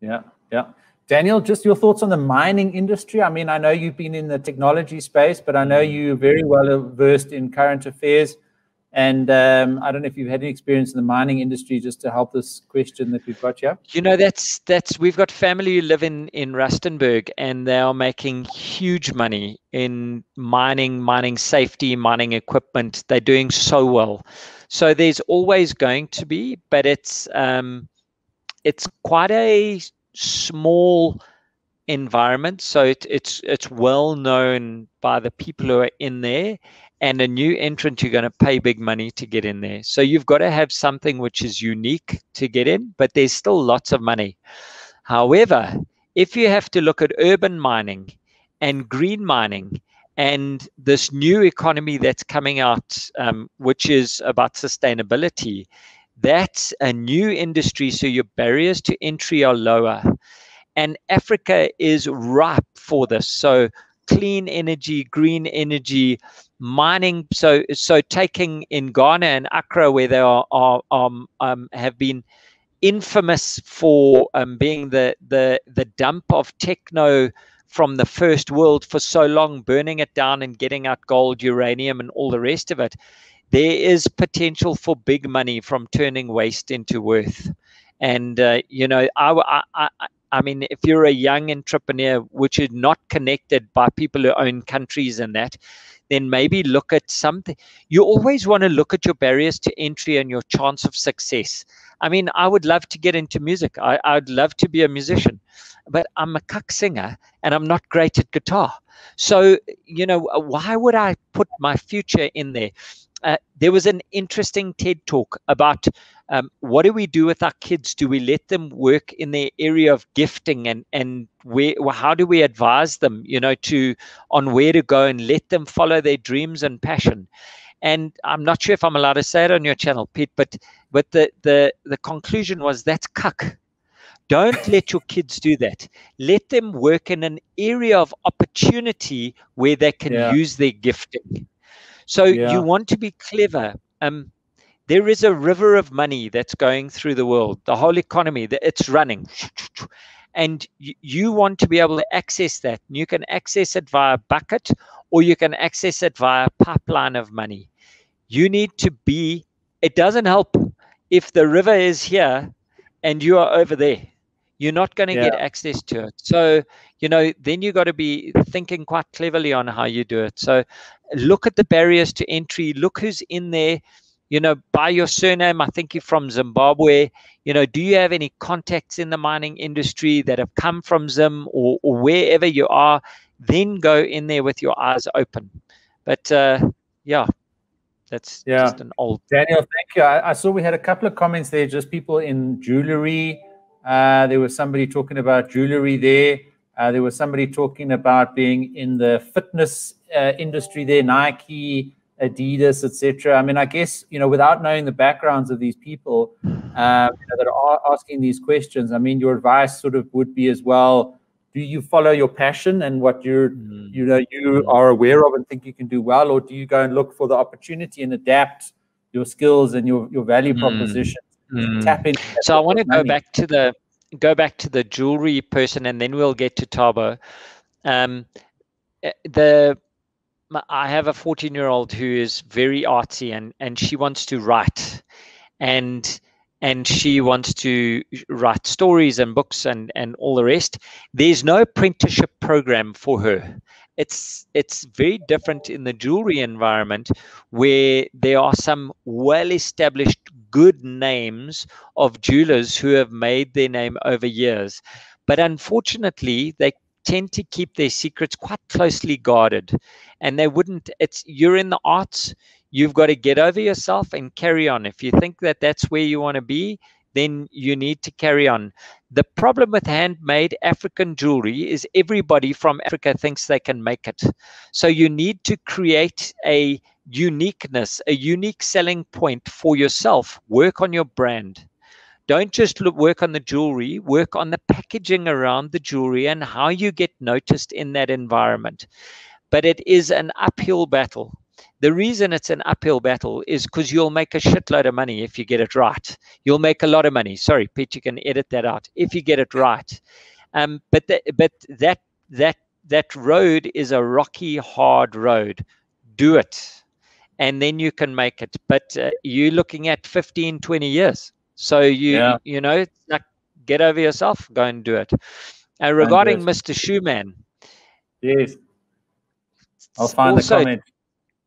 Yeah, yeah. Daniel, just your thoughts on the mining industry. I mean, I know you've been in the technology space, but I know mm. you're very well versed in current affairs. And um, I don't know if you've had any experience in the mining industry, just to help this question that we've got here. You know, that's that's we've got family who live in in Rustenburg, and they are making huge money in mining, mining safety, mining equipment. They're doing so well. So there's always going to be, but it's um, it's quite a small environment. So it, it's it's well known by the people who are in there and a new entrant, you're going to pay big money to get in there. So you've got to have something which is unique to get in, but there's still lots of money. However, if you have to look at urban mining and green mining and this new economy that's coming out, um, which is about sustainability, that's a new industry. So your barriers to entry are lower. And Africa is ripe for this. So clean energy, green energy, mining. So, so taking in Ghana and Accra, where they are, are um, um, have been infamous for um, being the, the the dump of techno from the first world for so long, burning it down and getting out gold, uranium, and all the rest of it. There is potential for big money from turning waste into worth. And uh, you know, I, I, I I mean, if you're a young entrepreneur which is not connected by people who own countries and that, then maybe look at something. You always want to look at your barriers to entry and your chance of success. I mean, I would love to get into music. I, I'd love to be a musician, but I'm a cuck singer and I'm not great at guitar. So, you know, why would I put my future in there? Uh, there was an interesting TED talk about um, what do we do with our kids? Do we let them work in the area of gifting and and where Well, how do we advise them, you know, to on where to go and let them follow their dreams and passion? And I'm not sure if I'm allowed to say it on your channel, Pete, but but the the the conclusion was that's cuck. Don't let your kids do that. Let them work in an area of opportunity where they can yeah. use their gifting. So yeah. you want to be clever. Um, there is a river of money that's going through the world, the whole economy, it's running. And you want to be able to access that. And You can access it via bucket or you can access it via pipeline of money. You need to be, it doesn't help if the river is here and you are over there. You're not going to yeah. get access to it. So, you know, then you got to be thinking quite cleverly on how you do it. So, look at the barriers to entry, look who's in there you know, by your surname, I think you're from Zimbabwe. You know, do you have any contacts in the mining industry that have come from Zim or, or wherever you are? Then go in there with your eyes open. But uh, yeah, that's yeah. just an old. Daniel, thank you. I, I, saw we had a couple of comments there, just people in jewelry. Uh, there was somebody talking about jewelry there. Uh, there was somebody talking about being in the fitness uh, industry there, Nike. Adidas, etc. I mean, I guess you know, without knowing the backgrounds of these people um, you know, that are asking these questions, I mean, your advice sort of would be as well: Do you follow your passion and what you're, mm. you know, you mm. are aware of and think you can do well, or do you go and look for the opportunity and adapt your skills and your your value mm. proposition? Mm. Tap. So I want to go back to the go back to the jewelry person, and then we'll get to Thabo. Um, eh, the I have a 14 year old who is very artsy and, and she wants to write and and she wants to write stories and books and, and all the rest. There's no apprenticeship program for her. It's it's very different in the jewelry environment where there are some well established good names of jewelers who have made their name over years. But unfortunately, they tend to keep their secrets quite closely guarded. And they wouldn't it's you're in the arts you've got to get over yourself and carry on. If you think that that's where you want to be then you need to carry on. The problem with handmade african jewelry is everybody from africa thinks they can make it. So you need to create a uniqueness a unique selling point for yourself work on your brand don't just look, work on the jewelry, work on the packaging around the jewelry and how you get noticed in that environment. But it is an uphill battle. The reason it's an uphill battle is because you'll make a shitload of money if you get it right. You'll make a lot of money. Sorry, Pete, you can edit that out if you get it right. Um, but the, but that that that road is a rocky, hard road. Do it, and then you can make it. But uh, you're looking at 15, 20 years. So you yeah. you know, like get over yourself, go and do it. Uh, regarding Mr. Shoeman. Yes. I'll find also, the comment.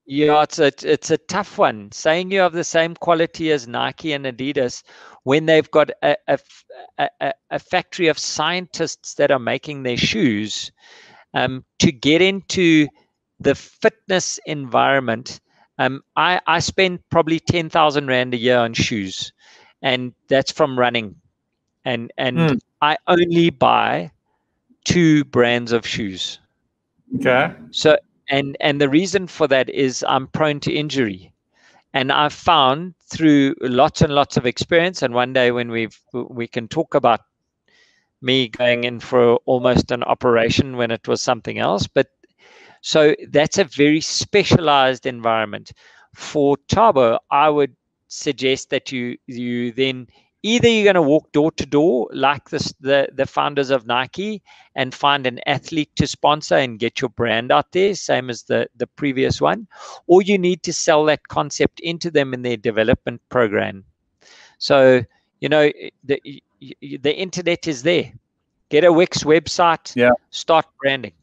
Yeah, it's a it's a tough one. Saying you have the same quality as Nike and Adidas when they've got a, a, a, a factory of scientists that are making their shoes um, to get into the fitness environment. Um, I, I spend probably 10,000 Rand a year on shoes, and that's from running. And, and mm. I only buy two brands of shoes. Okay. So, and, and the reason for that is I'm prone to injury. And I've found through lots and lots of experience, and one day when we've we can talk about me going in for almost an operation when it was something else. But so that's a very specialized environment. For Thabo, I would suggest that you you then either you're going to walk door to door like this, the the founders of Nike and find an athlete to sponsor and get your brand out there, same as the the previous one, or you need to sell that concept into them in their development program. So you know eh, the the internet is there. Get a Wix website. Yeah. Start branding.